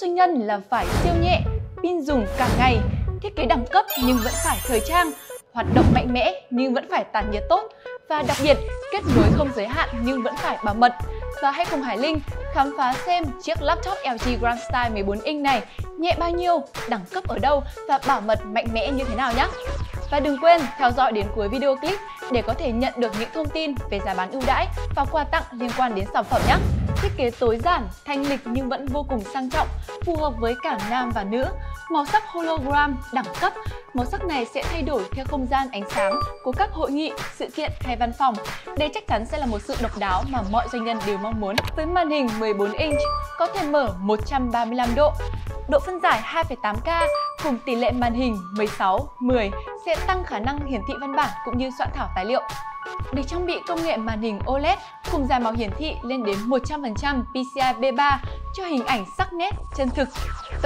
doanh nhân là phải siêu nhẹ, pin dùng cả ngày, thiết kế đẳng cấp nhưng vẫn phải thời trang, hoạt động mạnh mẽ nhưng vẫn phải tản nhiệt tốt và đặc biệt kết nối không giới hạn nhưng vẫn phải bảo mật. Và hãy cùng Hải Linh khám phá xem chiếc laptop LG Grand Style 14 inch này nhẹ bao nhiêu, đẳng cấp ở đâu và bảo mật mạnh mẽ như thế nào nhé. Và đừng quên theo dõi đến cuối video clip để có thể nhận được những thông tin về giá bán ưu đãi và quà tặng liên quan đến sản phẩm nhé. Thiết kế tối giản, thanh lịch nhưng vẫn vô cùng sang trọng, phù hợp với cả nam và nữ. Màu sắc hologram đẳng cấp, màu sắc này sẽ thay đổi theo không gian ánh sáng của các hội nghị, sự kiện hay văn phòng. Đây chắc chắn sẽ là một sự độc đáo mà mọi doanh nhân đều mong muốn. Với màn hình 14 inch, có thể mở 135 độ, độ phân giải 2,8K cùng tỷ lệ màn hình 16, 10 sẽ tăng khả năng hiển thị văn bản cũng như soạn thảo tài liệu. Được trang bị công nghệ màn hình OLED cùng dài màu hiển thị lên đến 100% PCI B3 cho hình ảnh sắc nét, chân thực.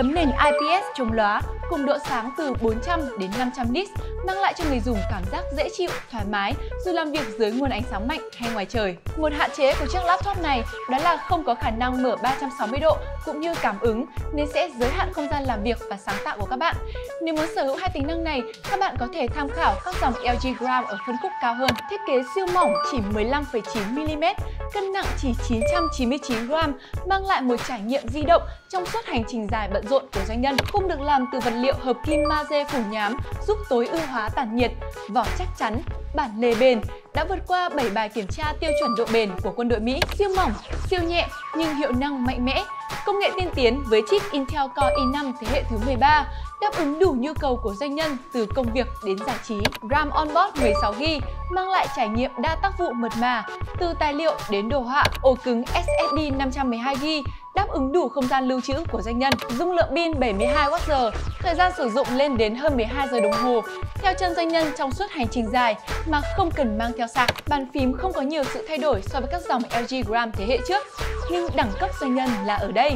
Tấm nền IPS chống lóa cùng độ sáng từ 400 đến 500 nits mang lại cho người dùng cảm giác dễ chịu, thoải mái dù làm việc dưới nguồn ánh sáng mạnh hay ngoài trời. Một hạn chế của chiếc laptop này đó là không có khả năng mở 360 độ cũng như cảm ứng nên sẽ giới hạn không gian làm việc và sáng tạo của các bạn. Nếu muốn sở hữu hai tính năng này, các bạn có thể tham khảo các dòng LG Gram ở phân khúc cao hơn. Thiết kế siêu mỏng chỉ 15,9mm, cân nặng chỉ 999g, mang lại một trải nghiệm di động trong suốt hành trình dài bận rộn của doanh nhân. Khung được làm từ vật liệu hợp kim magie phủ nhám, giúp tối ưu hóa tản nhiệt, vỏ chắc chắn, bản lề bền đã vượt qua 7 bài kiểm tra tiêu chuẩn độ bền của quân đội Mỹ. Siêu mỏng, siêu nhẹ nhưng hiệu năng mạnh mẽ. Công nghệ tiên tiến với chip Intel Core i5 thế hệ thứ 13 đáp ứng đủ nhu cầu của doanh nhân từ công việc đến giải trí. RAM onboard 16GB mang lại trải nghiệm đa tác vụ mượt mà, từ tài liệu đến đồ họa, ổ cứng SSD 512GB đáp ứng đủ không gian lưu trữ của doanh nhân. Dung lượng pin 72Wh, thời gian sử dụng lên đến hơn 12 giờ đồng hồ. Theo chân doanh nhân trong suốt hành trình dài mà không cần mang theo sạc. Bàn phím không có nhiều sự thay đổi so với các dòng LG Gram thế hệ trước, nhưng đẳng cấp doanh nhân là ở đây.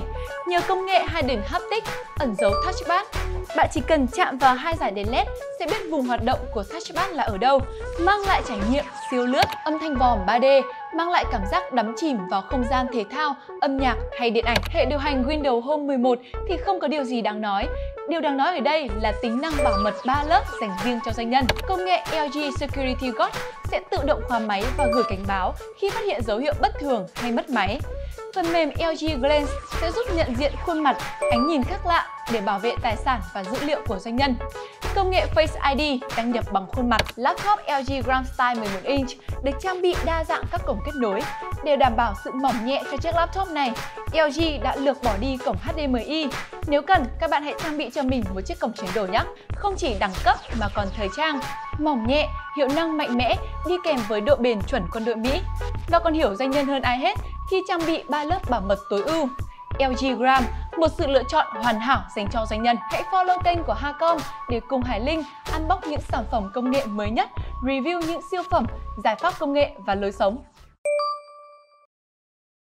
Nhờ công nghệ hai đỉnh haptic ẩn dấu touchpad, bạn chỉ cần chạm vào hai giải đèn LED sẽ biết vùng hoạt động của touchpad là ở đâu, mang lại trải nghiệm siêu lướt, âm thanh vòm 3D, mang lại cảm giác đắm chìm vào không gian thể thao, âm nhạc hay điện ảnh. Hệ điều hành Windows Home 11 thì không có điều gì đáng nói. Điều đáng nói ở đây là tính năng bảo mật 3 lớp dành riêng cho doanh nhân. Công nghệ LG Security Guard sẽ tự động khóa máy và gửi cảnh báo khi phát hiện dấu hiệu bất thường hay mất máy. Phần mềm LG Glance sẽ giúp nhận diện khuôn mặt, ánh nhìn khác lạ để bảo vệ tài sản và dữ liệu của doanh nhân. Công nghệ Face ID đăng nhập bằng khuôn mặt, laptop LG Grand Style 11 inch được trang bị đa dạng các cổng kết nối. Để đảm bảo sự mỏng nhẹ cho chiếc laptop này, LG đã lược bỏ đi cổng HDMI. Nếu cần, các bạn hãy trang bị cho mình một chiếc cổng chuyển đổi nhé. Không chỉ đẳng cấp mà còn thời trang, mỏng nhẹ, hiệu năng mạnh mẽ đi kèm với độ bền chuẩn quân đội Mỹ. Và còn hiểu doanh nhân hơn ai hết khi trang bị 3 lớp bảo mật tối ưu. LG Gram, một sự lựa chọn hoàn hảo dành cho doanh nhân. Hãy follow kênh của Hacom để cùng Hải Linh unbox những sản phẩm công nghệ mới nhất, review những siêu phẩm, giải pháp công nghệ và lối sống